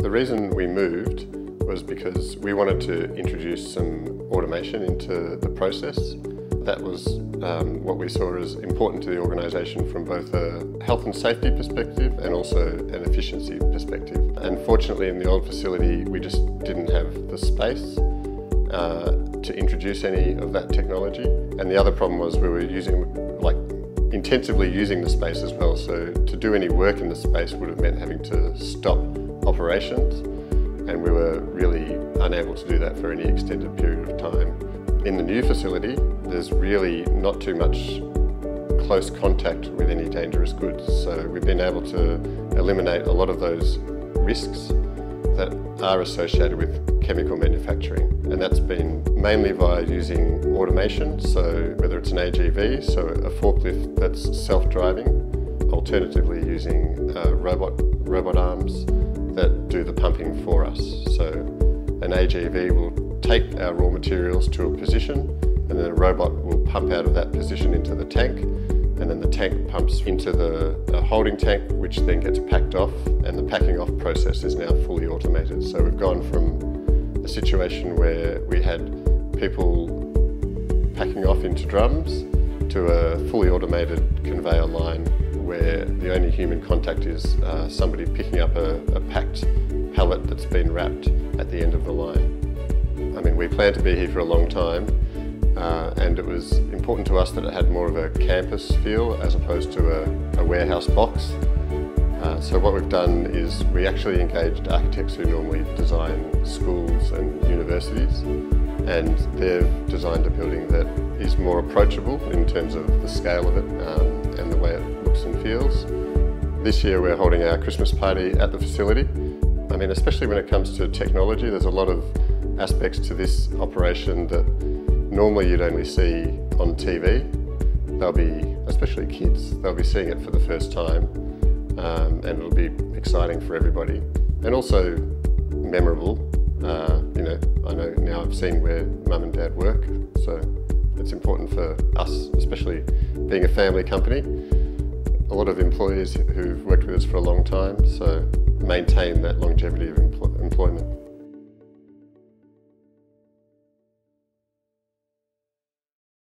The reason we moved was because we wanted to introduce some automation into the process. That was um, what we saw as important to the organisation from both a health and safety perspective and also an efficiency perspective. Unfortunately, in the old facility, we just didn't have the space uh, to introduce any of that technology. And the other problem was we were using, like, intensively using the space as well. So to do any work in the space would have meant having to stop operations and we were really unable to do that for any extended period of time. In the new facility, there's really not too much close contact with any dangerous goods. So we've been able to eliminate a lot of those risks that are associated with chemical manufacturing. And that's been mainly via using automation, so whether it's an AGV, so a forklift that's self-driving, alternatively using uh, robot, robot arms that do the pumping for us. So an AGV will take our raw materials to a position and then a robot will pump out of that position into the tank and then the tank pumps into the holding tank which then gets packed off and the packing off process is now fully automated. So we've gone from a situation where we had people packing off into drums to a fully automated conveyor line the only human contact is uh, somebody picking up a, a packed pallet that's been wrapped at the end of the line. I mean, we planned to be here for a long time, uh, and it was important to us that it had more of a campus feel as opposed to a, a warehouse box. Uh, so what we've done is we actually engaged architects who normally design schools and universities and they've designed a building that is more approachable in terms of the scale of it um, feels. This year we're holding our Christmas party at the facility. I mean, especially when it comes to technology, there's a lot of aspects to this operation that normally you'd only see on TV. They'll be, especially kids, they'll be seeing it for the first time um, and it'll be exciting for everybody and also memorable. Uh, you know, I know now I've seen where mum and dad work, so it's important for us, especially being a family company, a lot of employees who've worked with us for a long time, so maintain that longevity of employment.